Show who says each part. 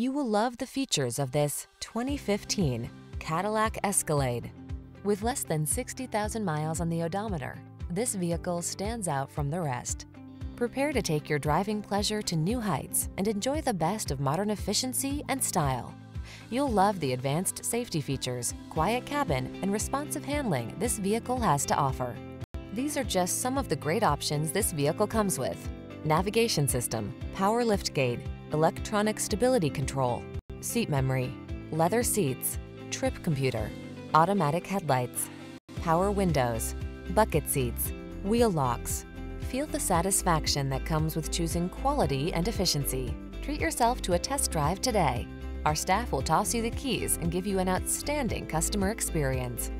Speaker 1: You will love the features of this 2015 Cadillac Escalade. With less than 60,000 miles on the odometer, this vehicle stands out from the rest. Prepare to take your driving pleasure to new heights and enjoy the best of modern efficiency and style. You'll love the advanced safety features, quiet cabin, and responsive handling this vehicle has to offer. These are just some of the great options this vehicle comes with. Navigation system, power liftgate, electronic stability control, seat memory, leather seats, trip computer, automatic headlights, power windows, bucket seats, wheel locks. Feel the satisfaction that comes with choosing quality and efficiency. Treat yourself to a test drive today. Our staff will toss you the keys and give you an outstanding customer experience.